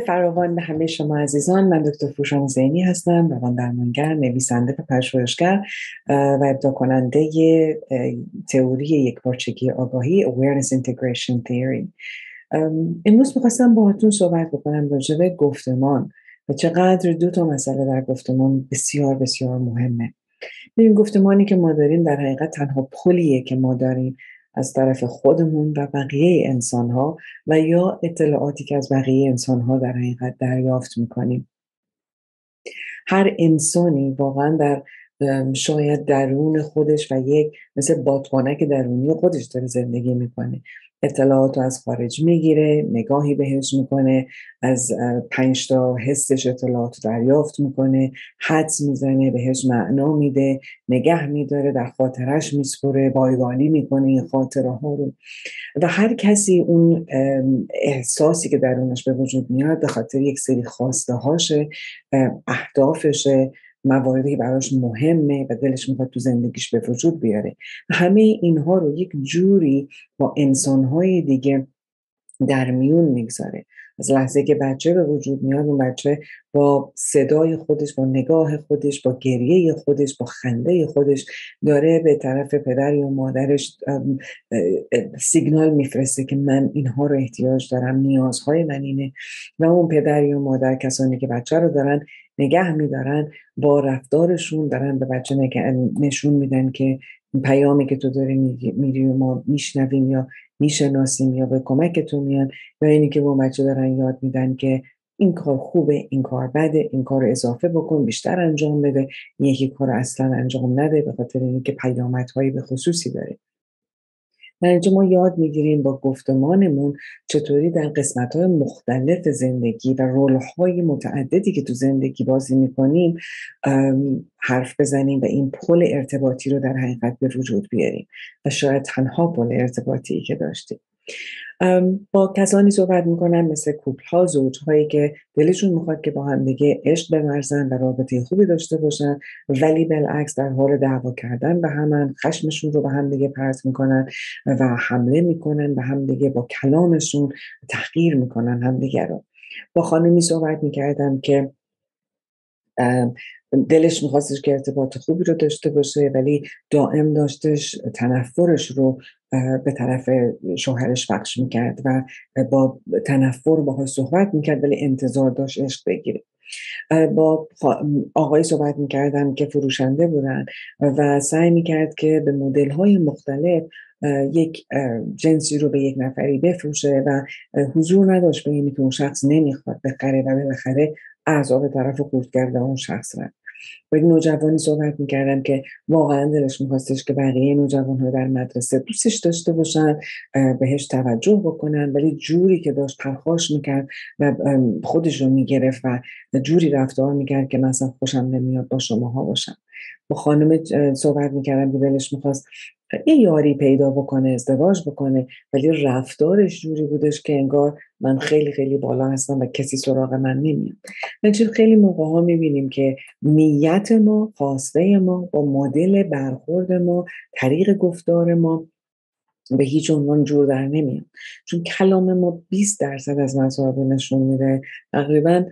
فراوان به همه شما عزیزان. من دکتر فوشان زینی هستم روان درمانگر نویسنده و پژوهشگر و ابدا کننده تئوری یک پارچگی آگاهی Awareness Integration Theory. امروز می‌خواستم باهاتون صحبت بکنم راجع به گفتمان و چقدر دو تا مسئله در گفتمان بسیار بسیار مهمه. این گفتمانی که ما داریم در حقیقت تنها پلیه که ما داریم از طرف خودمون و بقیه انسان ها و یا اطلاعاتی که از بقیه انسان ها در حقیقت دریافت می‌کنیم. هر انسانی واقعا در شاید درون خودش و یک مثل بادکنک درونی خودش داره زندگی می‌کنه. اطلاعات رو از خارج می‌گیره نگاهی بهش می‌کنه از پنج تا حسش اطلاعات دریافت می‌کنه حدس می‌زنه بهش معنا میده نگه میداره در خاطرش میسپره بایگانی می‌کنه این خاطره ها رو. و هر کسی اون احساسی که درونش به وجود میاد به خاطر یک سری خواسته هاشه اهدافشه مواردی براش مهمه و دلش می‌خواد تو زندگیش به وجود بیاره. همه اینها رو یک جوری با انسانهای دیگه در میون می‌گذاره. از لحظه که بچه به وجود میاد اون بچه با صدای خودش با نگاه خودش با گریه خودش با خنده خودش داره به طرف پدر یا مادرش سیگنال میفرسته که من اینها رو احتیاج دارم نیازهای من اینه. و اون پدر یا مادر کسانی که بچه رو دارن نگه میدارن با رفتارشون دارن به بچه نشون میدن که پیامی که تو داری میری و ما میشنویم یا می‌شناسیم یا به کمک تو میان یا اینی که با بچه دارن یاد میدن که این کار خوبه این کار بده این کار اضافه بکن بیشتر انجام بده یکی کار اصلا انجام نده به خاطر اینکه پیامدهایی به خصوصی داره در اینجا ما یاد می‌گیریم با گفتمانمون چطوری در قسمت های مختلف زندگی و رول های متعددی که تو زندگی بازی می‌کنیم حرف بزنیم و این پل ارتباطی رو در حقیقت به وجود بیاریم. و شاید تنها پل ارتباطی که داشتیم. با کسانی صحبت می‌کنم مثل کوپل ها زوج هایی که دلشون می‌خواد که با هم دیگه عشق بمرزن و رابطه خوبی داشته باشن ولی بالعکس در حال دعوا کردن به همن خشمشون رو به هم دیگه پرت می‌کنن و حمله می‌کنن به هم دیگه با کلامشون تحقیر می‌کنن همدیگه رو. با خانمی صحبت می‌کردم که دلش میخواستش که ارتباط خوبی رو داشته باشه ولی دائم داشتش تنفرش رو به طرف شوهرش بخش می‌کرد و با تنفر باهاش صحبت می‌کرد ولی انتظار داشت عشق بگیره. با آقای صحبت می‌کردم که فروشنده بودن و سعی می‌کرد که به مدل های مختلف یک جنسی رو به یک نفری بفروشه و حضور نداشت به که اون شخص نمی‌خواد بخره و بالاخره اعضا به طرف خورد کرده اون شخص رفت. با یک نوجوانی صحبت می‌کردم که واقعا دلش میخواستش که بقیه نوجوان ها در مدرسه دوستش داشته باشن بهش توجه بکنن ولی جوری که داشت پرخاش می‌کرد و خودش رو می‌گرفت و جوری رفتار می‌کرد که مثلا خوشم نمیاد با شماها باشم. با خانم صحبت می‌کردم که دلش می‌خواست یه یاری پیدا بکنه ازدواج بکنه ولی رفتارش جوری بودش که انگار من خیلی خیلی بالا هستم و کسی سراغ من نمیاد. چون خیلی موقع ها می‌بینیم که نیت ما خواسته ما با مدل برخورد ما طریق گفتار ما به هیچ عنوان جور در نمیاد. چون کلام ما 20 درصد از مسائل نشون میده. تقریبا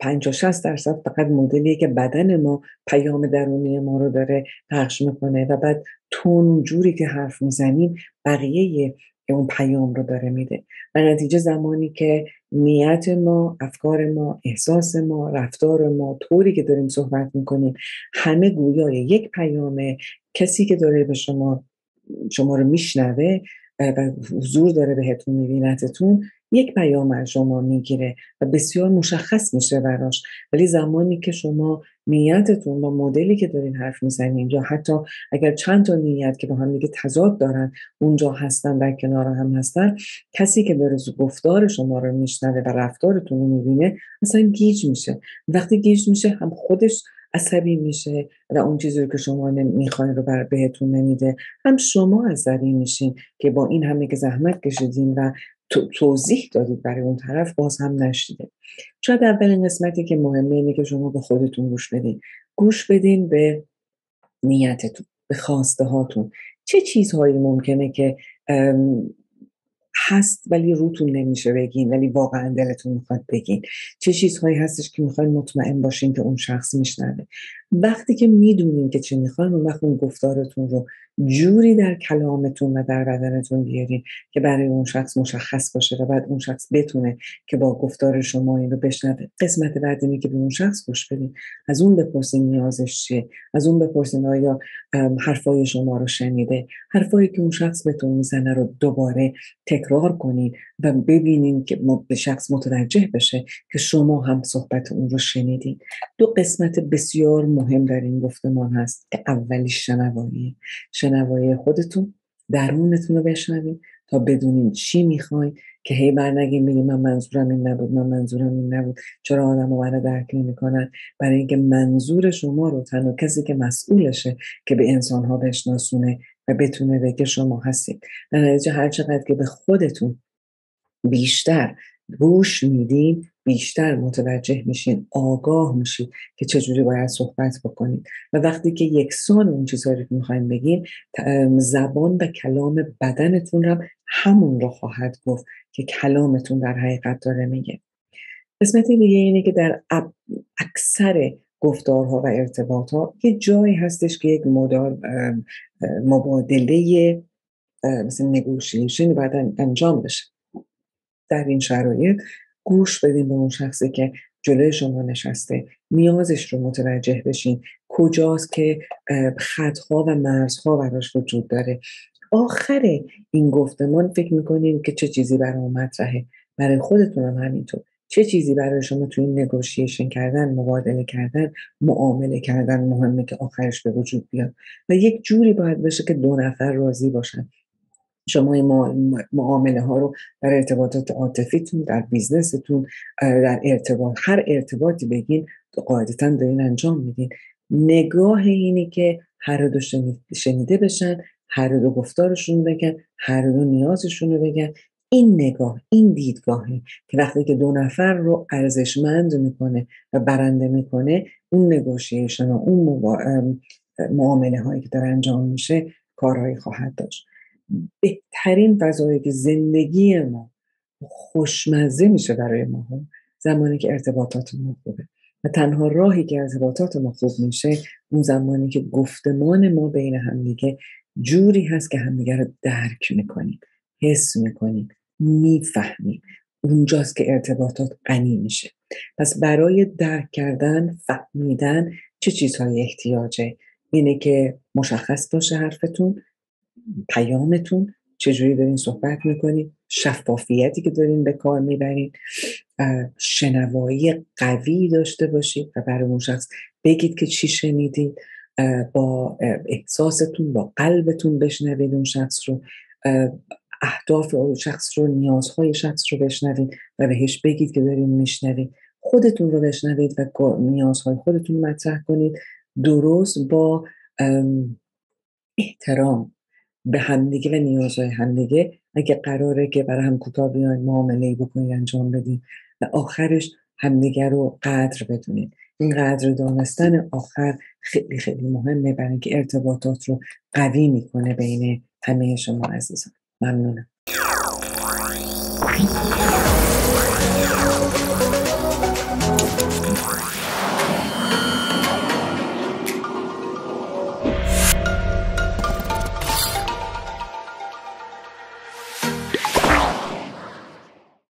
50 60 درصد فقط مدلیه که بدن ما پیام درونی ما رو داره پخش می‌کنه و بعد تون جوری که حرف می‌زنیم بقیه اون پیام رو داره میده. و نتیجه زمانی که نیت ما افکار ما احساس ما رفتار ما طوری که داریم صحبت می‌کنیم همه گویای یک پیامه کسی که داره به شما شما رو میشنوه و حضور داره بهتون میبینتتون یک پیام از شما می‌گیره و بسیار مشخص میشه براش. ولی زمانی که شما نیتتون با مدلی که دارین حرف می‌زنین یا حتی اگر چند تا نیت که با هم دیگه تضاد دارن اونجا هستن در کنار هم هستن کسی که داره گفتار شما رو میشنوه و رفتارتون رو می‌بینه اصلا گیج میشه. وقتی گیج میشه هم خودش عصبی میشه و اون چیزی که شما می‌خواین رو بر بهتون نمیده. هم شما عصبی میشین که با این همه که زحمت کشیدین و توضیح دادید برای اون طرف باز هم نشیده شاید اولین قسمتی که مهمه اینه که شما به خودتون گوش بدین. گوش بدین به نیتتون به خواسته هاتون چه چیزهایی ممکنه که هست ولی روتون نمیشه بگین ولی واقعا دلتون می‌خواد بگین؟ چه چیزهایی هستش که می‌خواین مطمئن باشین که اون شخص میشنوه؟ وقتی که می‌دونین که چه می‌خواین اون وقت اون گفتارتون رو جوری در کلامتون و در بدنتون بیارین که برای اون شخص مشخص باشه و بعد اون شخص بتونه که با گفتار شما این رو بشنوه. قسمت بعد اینه که به اون شخص گوش بدین. از اون بپرسین نیازش چیه؟ از اون بپرسین آیا حرفای شما رو شنیده؟ حرفایی که اون شخص بهتون می‌زنه رو دوباره تکرار کنین و ببینین که شخص متوجه بشه که شما هم صحبت اون رو شنیدین. دو قسمت بسیار مهم در این گفتمان هست که اولی شنوایی. شنوایی خودتون درونتون رو بشنوین تا بدونین چی می‌خواین که هی بر نگیم بگیم من منظورم این نبود من منظورم این نبود. چرا آدم رو درک نمی‌کنن؟ برای اینکه منظور شما رو تنها کسی که مسئولشه که به انسان ها بشناسونه و بتونه بگه شما هستید. در نتیجه هر چقدر که به خودتون بیشتر گوش میدین بیشتر متوجه میشین آگاه میشید که چجوری باید صحبت بکنید. و وقتی که یکسان اون چیزهایی که می‌خوایم بگین زبان و کلام بدنتون هم همون رو خواهد گفت که کلامتون در حقیقت داره میگه. قسمت دیگه اینه که در اکثر گفتارها و ارتباط یه جایی هستش که یک مبادله مثل نگوشیشن باید انجام بشه. در این شرایط گوش بدین به اون شخصی که جلوی شما نشسته. نیازش رو متوجه بشین. کجاست که خطها و مرزها براش وجود داره. آخر این گفتمان فکر می‌کنین که چه چیزی برای مطرحه؟ برای خودتون هم همینطور. چه چیزی برای شما تو این نگوشیشن کردن مبادله کردن معامله کردن مهمه که آخرش به وجود بیاد؟ و یک جوری باید بشه که دو نفر راضی باشن. شما این معامله ها رو در ارتباطات عاطفیتون در بیزنستون در ارتباط هر ارتباطی بگین قاعدتا دارین انجام میدین. نگاه اینی که هر دو شنیده بشن هر دو گفتارشون بگن هر دو نیازشون رو بگن. این نگاه این دیدگاهی که وقتی که دو نفر رو ارزشمند می‌کنه و برنده می‌کنه اون نگوشیشن و اون معامله هایی که داره انجام میشه کارهایی خواهد داشت. بهترین فضایی که زندگی ما خوشمزه میشه برای ما زمانی که ارتباطات ما خوبه. و تنها راهی که ارتباطات ما خوب میشه اون زمانی که گفتمان ما بین همدیگه جوری هست که همدیگه رو درک می‌کنیم حس می‌کنیم می‌فهمیم. اونجاست که ارتباطات غنی میشه. پس برای درک کردن فهمیدن چه چیزهایی احتیاجه؟ اینه که مشخص باشه حرفتون. پیامتون چجوری دارین صحبت می‌کنید شفافیتی که دارین به کار می‌برید شنوایی قوی داشته باشید و برای اون شخص بگید که چی شنیدید با احساستون با قلبتون بشنوید اون شخص رو اهداف اون شخص رو نیازهای شخص رو بشنوید و بهش بگید که دارین میشنوید. خودتون رو بشنوید و نیازهای خودتون مطرح کنید. درست با احترام. به همدیگه و نیازهای همدیگه. اگه قراره که برای هم کوتاه بیاین معامله بکنید انجام بدین. و آخرش همدیگه رو قدر بدونید این قدر دانستن آخر خیلی خیلی مهمه برای اینکه ارتباطات رو قوی می‌کنه بین همه شما عزیزان. ممنونم.